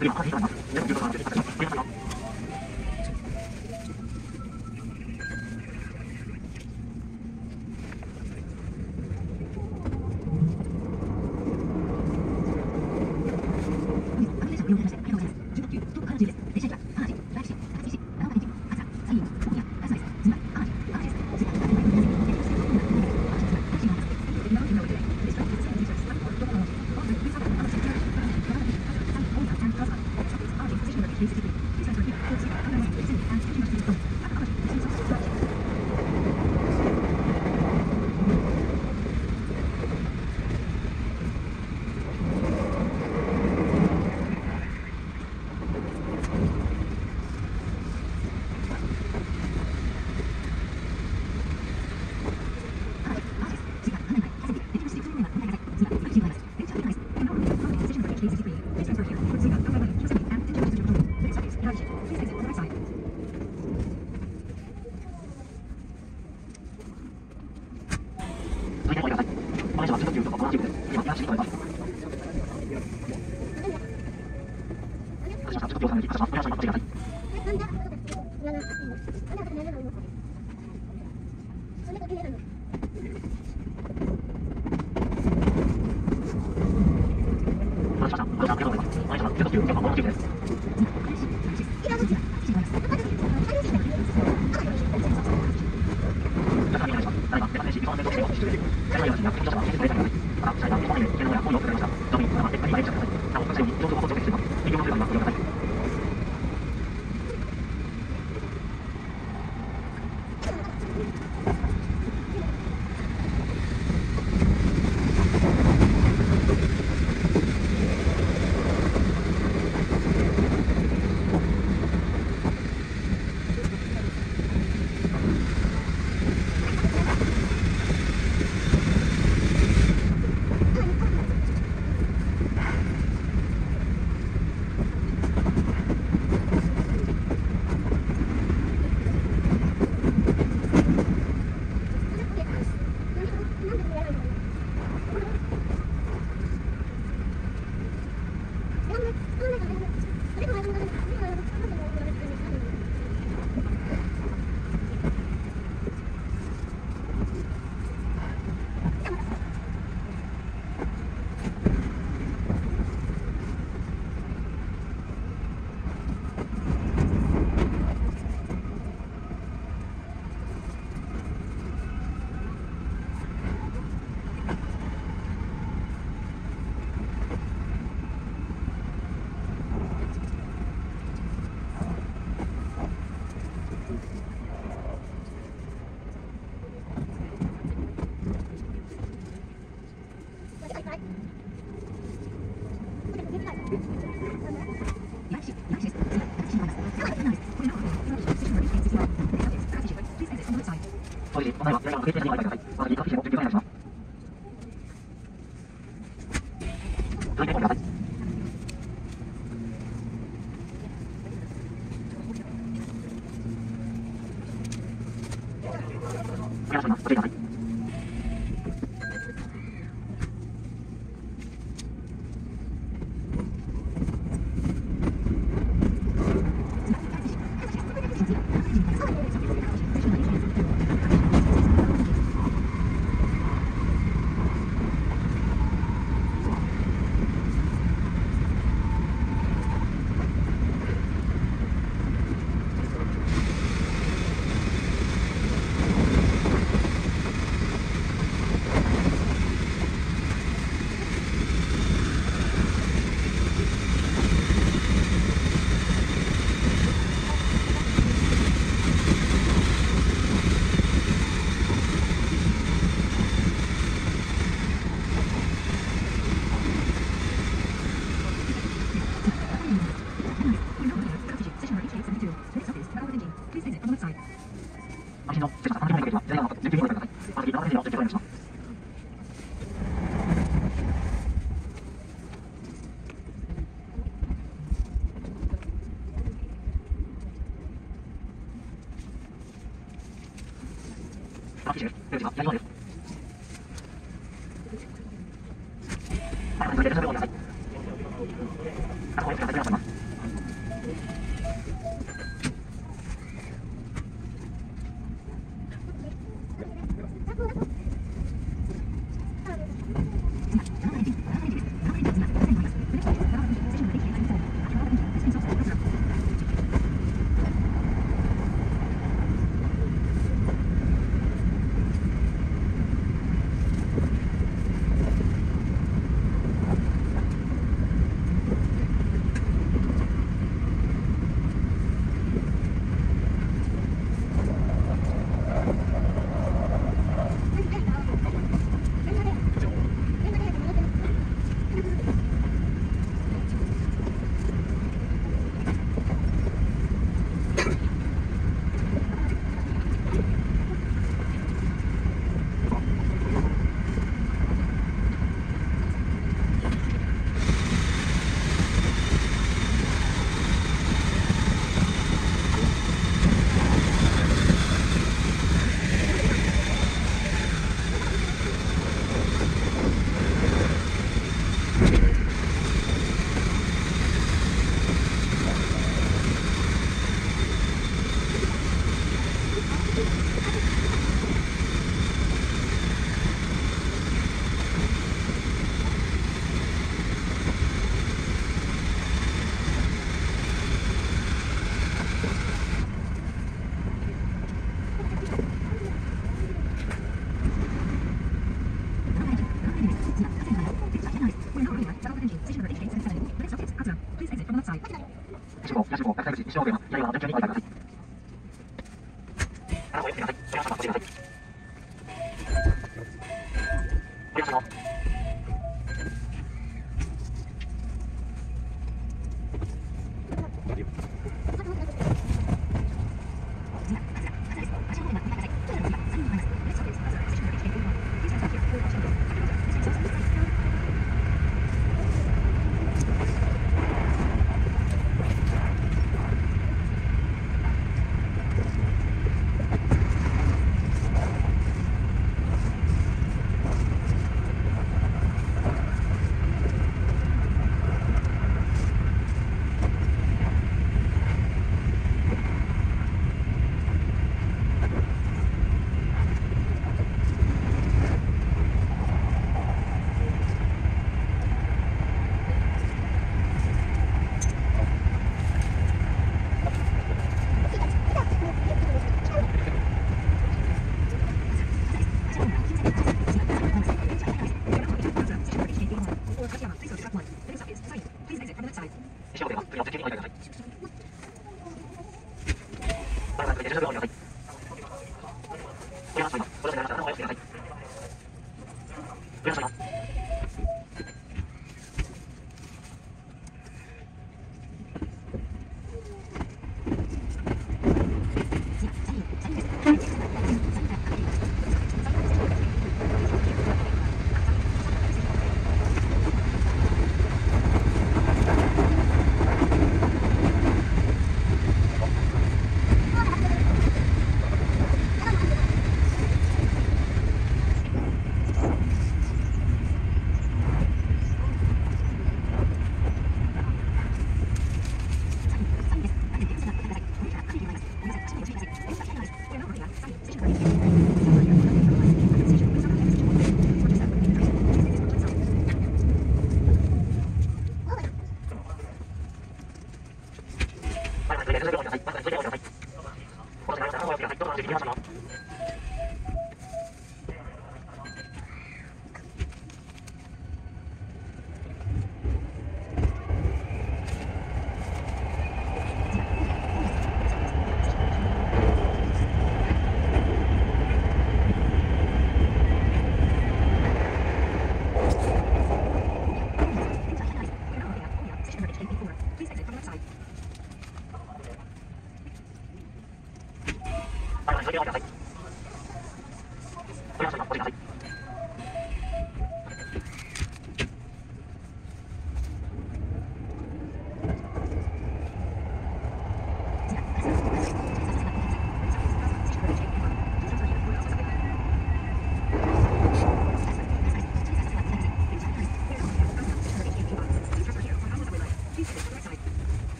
Gracias. あ、最大のコイン、手の裏をよく振りまし。いいじゃ。皆様、お手紙。再说一。表現の左側の電においてあります。Thank you.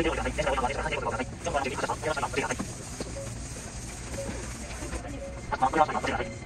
数秒くだ。は。い。